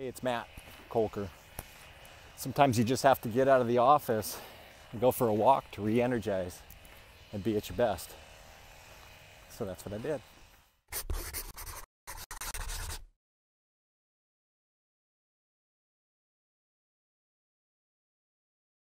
Hey, it's Matt Kolker. Sometimes you just have to get out of the office and go for a walk to re energize and be at your best. So that's what I did.